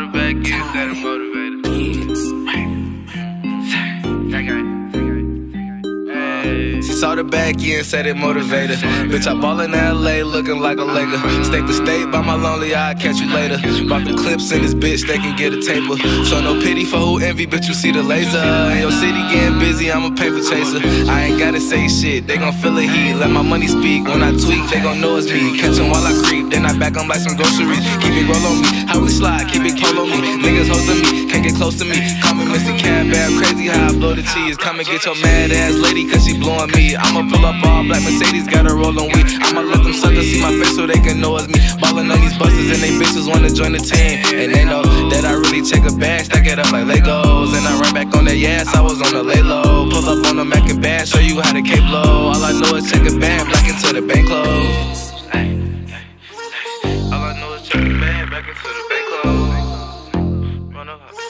motivated. She saw the back end, said it motivated. Bitch, I ball in LA looking like a Laker. State to state by my lonely eye, catch you later. Bought the clips in this bitch, they can get a taper. Show no pity for who envy, bitch, you see the laser. In your city getting busy, I'm a paper chaser. I ain't gotta say shit, they gon' feel the heat. Let my money speak. When I tweak, they gon' know it's me. Catch 'em while I creep, then I back 'em like some groceries. Keep it roll on me, how we slide, keep it polo me. Niggas hosting me, can't get close to me. Call me Mr. Cab crazy how I blow the cheese. Come and get your mad ass lady, cause she blowing me. I'ma pull up all black Mercedes, got her rolling weed. I'ma let them suckers see my face so they can know it's me. Ballin' on these buses and they bitches wanna join the team. And they know that I really check a bag, stack it up like Legos. And I run back on that ass, I was on the lay low. Pull up on the Mac and band, show you how to K blow. All I know is check a band, black into the bank close. back into the bank club. Run up.